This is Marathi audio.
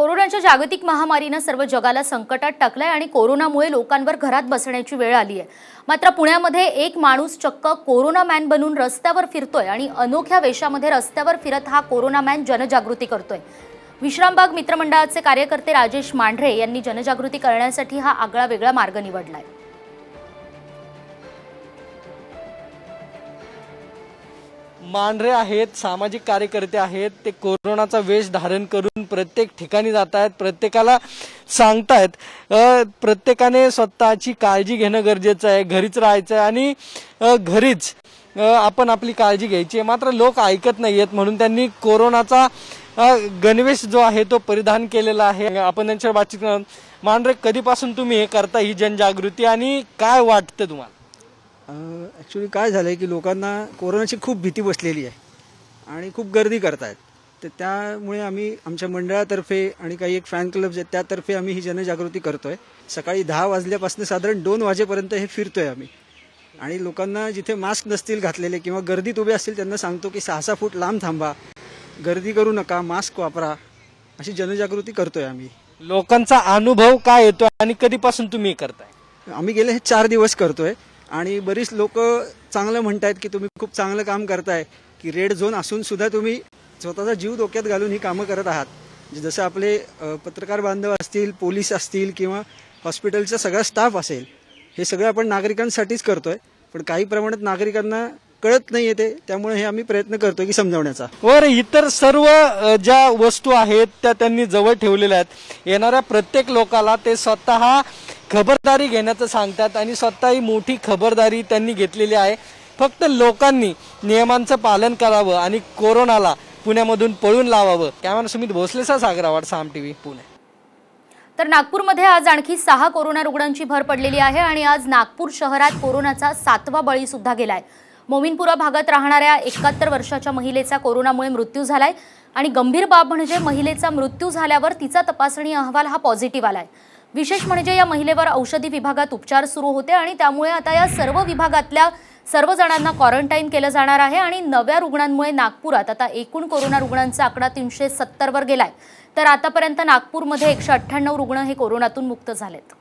कोरोनाच्या जागतिक महामारीनं सर्व जगाला संकटात टाकलंय आणि कोरोनामुळे लोकांवर घरात बसण्याची वेळ आली आहे मात्र पुण्यामध्ये एक माणूस चक्क कोरोना मॅन बनून रस्त्यावर फिरतोय आणि अनोख्या वेशामध्ये रस्त्यावर फिरत हा कोरोना मॅन जनजागृती करतोय. विश्रामबाग मित्रमंडळाचे कार्यकर्ते राजेश मांढरे यांनी जनजागृती करण्यासाठी हा आगळा वेगळा मार्ग निवडलाय. मांढरे आहेत सामाजिक कार्यकर्ते आहेत ते कोरोनाचा वेश धारण करून प्रत्येक ठिकाणी जात आहेत प्रत्येकाला सांगतायत. प्रत्येकाने स्वतःची काळजी घेणं गरजेचं आहे घरीच राहायचं आहे आणि घरीच आपण आपली काळजी घ्यायची आहे. मात्र लोक ऐकत नाहीयेत म्हणून त्यांनी कोरोनाचा गणवेश जो आहे तो परिधान केलेला आहे. आपण त्यांच्यावर बातचीत मांढरे कधीपासून तुम्ही हे करता ही जनजागृती आणि काय वाटतं तुम्हाला? ॲक्च्युली काय झालं आहे की लोकांना कोरोनाची खूप भीती बसलेली आहे आणि खूप गर्दी करतायत. तर त्यामुळे आम्ही आमच्या मंडळातर्फे आणि काही एक फॅन क्लब्स आहेत त्यातर्फे आम्ही ही जनजागृती करतोय. सकाळी दहा वाजल्यापासून साधारण दोन वाजेपर्यंत हे फिरतोय आम्ही. आणि लोकांना जिथे मास्क नसतील घातलेले किंवा गर्दीत उभे असतील त्यांना सांगतो की सहा सहा फूट लांब थांबा. गर्दी करू नका मास्क वापरा. अशी जनजागृती करतोय आम्ही. लोकांचा अनुभव काय येतो आणि कधीपासून तुम्ही हे करताय? आम्ही गेले हे चार दिवस करतोय. आणि बरीच लोक चांगलं म्हणतायत की तुम्ही खूप चांगलं काम करताय की रेड झोन असून सुद्धा तुम्ही स्वतःचा जीव धोक्यात घालून ही कामं करत आहात. म्हणजे जसं आपले पत्रकार बांधव असतील पोलीस असतील किंवा हॉस्पिटलचा सगळा स्टाफ असेल हे सगळं आपण नागरिकांसाठीच करतोय. पण काही प्रमाणात नागरिकांना कळत नाही ते त्यामुळे हे आम्ही प्रयत्न करतोय की समजावण्याचा. वर इतर सर्व ज्या वस्तू आहेत त्या त्यांनी जवळ ठेवलेल्या आहेत. येणाऱ्या प्रत्येक लोकाला ते स्वतः खबरदारी घेण्याचं सांगतात आणि स्वतः ही मोठी खबरदारी त्यांनी घेतलेली आहे. फक्त लोकांनी नियमांचं पालन करावं आणि कोरोनाला पुण्यामधून पळून लावावं. कॅमेरा सुमित भोसलेचा सागरावाड साम टीव्ही पुणे. तर नागपूरमध्ये आज आणखी सहा कोरोना रुग्णांची भर पडलेली आहे आणि आज नागपूर शहरात कोरोनाचा सातवा बळी सुद्धा गेलाय. मोमिनपुरा भागात राहणाऱ्या एकाहत्तर वर्षाच्या महिलेचा कोरोनामुळे मृत्यू झालाय आणि गंभीर बाब म्हणजे महिलेचा मृत्यू झाल्यावर तिचा तपासणी अहवाल हा पॉझिटिव्ह आलाय. विशेष म्हणजे या महिलेवर औषधी विभागात उपचार सुरू होते आणि त्यामुळे आता या सर्व विभागातल्या सर्व जणांना क्वारंटाईन केलं जाणार आहे आणि नव्या रुग्णांमुळे नागपुरात आता एकूण कोरोना रुग्णांचा आकडा तीनशे सत्तरवर गेलाय. तर आतापर्यंत नागपूरमध्ये एकशे अठ्ठ्याण्णव रुग्ण हे कोरोनातून मुक्त झालेत.